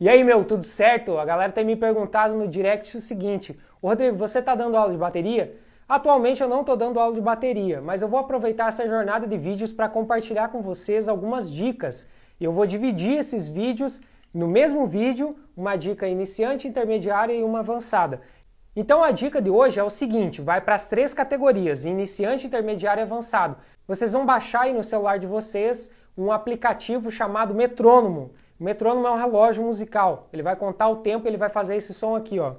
E aí, meu, tudo certo? A galera tem me perguntado no direct o seguinte: Rodrigo, você está dando aula de bateria? Atualmente eu não estou dando aula de bateria, mas eu vou aproveitar essa jornada de vídeos para compartilhar com vocês algumas dicas. Eu vou dividir esses vídeos no mesmo vídeo, uma dica iniciante, intermediária e uma avançada. Então a dica de hoje é o seguinte, vai para as três categorias, iniciante, intermediário e avançado. Vocês vão baixar aí no celular de vocês um aplicativo chamado Metrônomo. O metrônomo é um relógio musical. Ele vai contar o tempo, ele vai fazer esse som aqui, ó.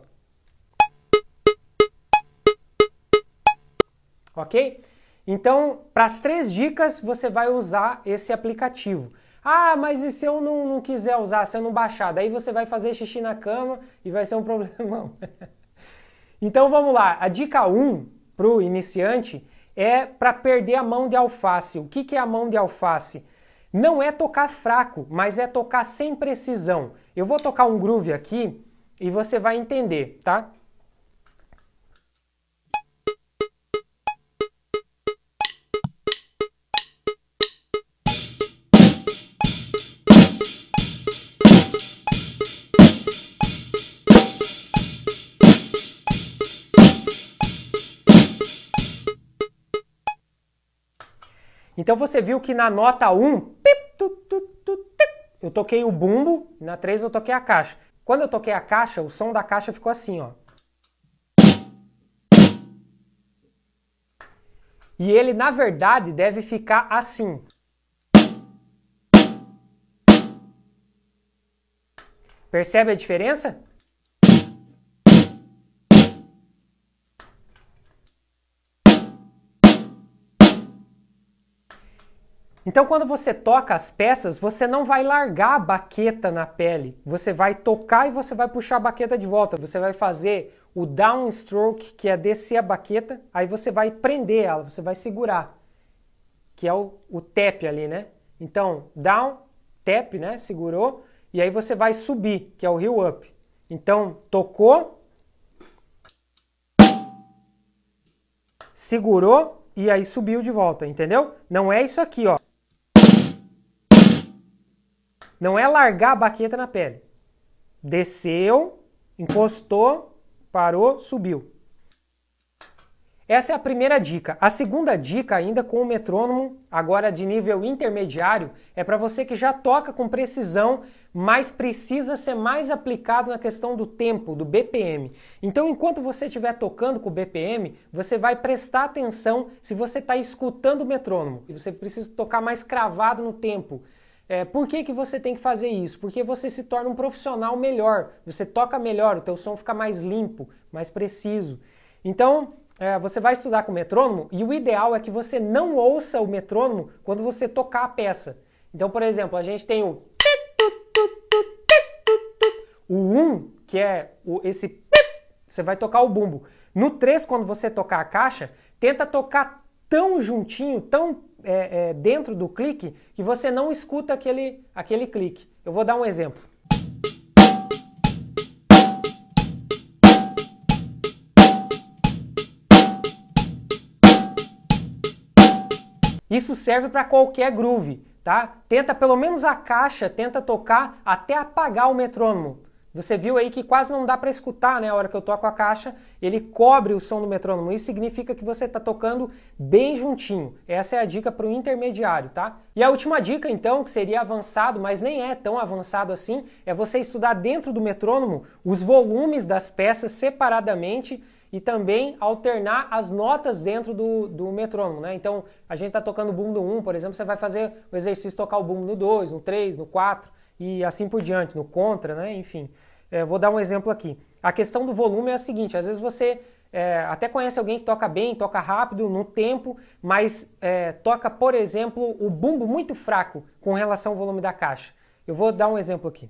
Ok? Então, para as três dicas, você vai usar esse aplicativo. Ah, mas e se eu não, não, quiser usar, se eu não baixar? Daí você vai fazer xixi na cama e vai ser um problemão. então vamos lá. A dica 1 para o iniciante é para perder a mão de alface. O que, que é a mão de alface? Não é tocar fraco, mas é tocar sem precisão. Eu vou tocar um groove aqui e você vai entender, tá? Então você viu que na nota 1, eu toquei o bumbo, na 3 eu toquei a caixa. Quando eu toquei a caixa, o som da caixa ficou assim, ó. E ele, na verdade, deve ficar assim. Percebe a diferença? Então, quando você toca as peças, você não vai largar a baqueta na pele. Você vai tocar e você vai puxar a baqueta de volta. Você vai fazer o downstroke, que é descer a baqueta, aí você vai prender ela, você vai segurar, que é o, o tap ali, né? Então, down, tap, né? Segurou, e aí você vai subir, que é o heel up. Então, tocou, segurou e aí subiu de volta, entendeu? Não é isso aqui, ó. Não é largar a baqueta na pele. Desceu, encostou, parou, subiu. Essa é a primeira dica. A segunda dica, ainda com o metrônomo, agora de nível intermediário, é para você que já toca com precisão, mas precisa ser mais aplicado na questão do tempo, do BPM. Então, enquanto você estiver tocando com o BPM, você vai prestar atenção se você está escutando o metrônomo e você precisa tocar mais cravado no tempo. É, por que, que você tem que fazer isso? Porque você se torna um profissional melhor, você toca melhor, o teu som fica mais limpo, mais preciso. Então, é, você vai estudar com metrônomo e o ideal é que você não ouça o metrônomo quando você tocar a peça. Então, por exemplo, a gente tem o o 1, que é o, esse você vai tocar o bumbo. No 3, quando você tocar a caixa, tenta tocar tão juntinho, tão é, é, dentro do clique que você não escuta aquele, aquele clique. Eu vou dar um exemplo. Isso serve para qualquer groove, tá? Tenta pelo menos a caixa, tenta tocar até apagar o metrônomo. Você viu aí que quase não dá para escutar, né? A hora que eu toco a caixa, ele cobre o som do metrônomo. Isso significa que você está tocando bem juntinho. Essa é a dica para o intermediário, tá? E a última dica, então, que seria avançado, mas nem é tão avançado assim, é você estudar dentro do metrônomo os volumes das peças separadamente e também alternar as notas dentro do, do metrônomo, né? Então, a gente está tocando o bumbo no 1, por exemplo, você vai fazer o exercício tocar o bumbo no 2, no 3, no 4 e assim por diante, no contra, né? Enfim, é, vou dar um exemplo aqui. A questão do volume é a seguinte: às vezes você é, até conhece alguém que toca bem, toca rápido, no tempo, mas é, toca, por exemplo, o bumbo muito fraco com relação ao volume da caixa. Eu vou dar um exemplo aqui.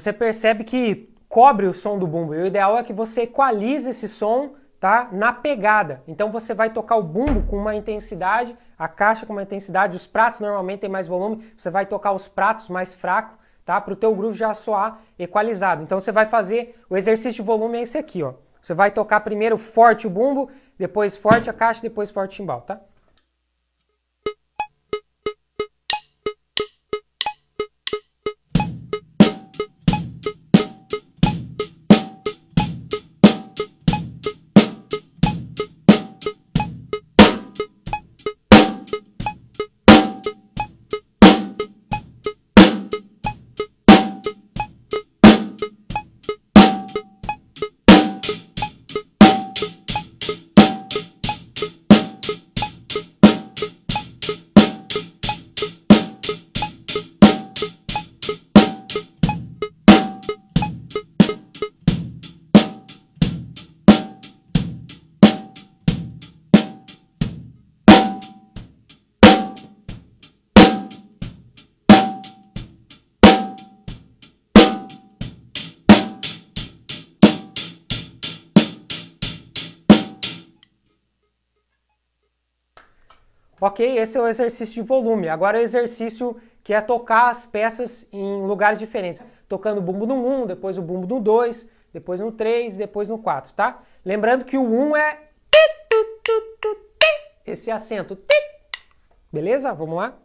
Você percebe que cobre o som do bumbo. E o ideal é que você equalize esse som tá? Na pegada. Então você vai tocar o bumbo com uma intensidade, a caixa com uma intensidade, os pratos normalmente tem mais volume, você vai tocar os pratos mais fracos, tá? Para o teu groove já soar equalizado. Então você vai fazer o exercício de volume é esse aqui, ó. Você vai tocar primeiro forte o bumbo, depois forte a caixa, depois forte o timbal, tá? Ok, esse é o exercício de volume. Agora é o exercício que é tocar as peças em lugares diferentes. Tocando o bumbo no 1, depois o bumbo no 2, depois no 3, depois no 4, tá? Lembrando que o 1 é esse acento. Beleza? Vamos lá?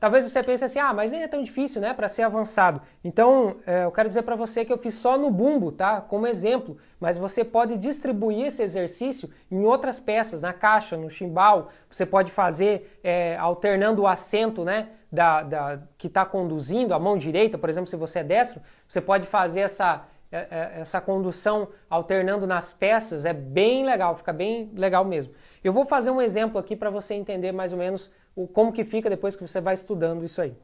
Talvez você pense assim, ah, mas nem é tão difícil, né, para ser avançado. Então, é, eu quero dizer para você que eu fiz só no bumbo, tá, como exemplo, mas você pode distribuir esse exercício em outras peças, na caixa, no chimbal, você pode fazer é, alternando o acento, né, da, da que está conduzindo, a mão direita, por exemplo, se você é destro, você pode fazer essa, é, é, essa condução alternando nas peças, é bem legal, fica bem legal mesmo. Eu vou fazer um exemplo aqui para você entender mais ou menos como que fica depois que você vai estudando isso aí.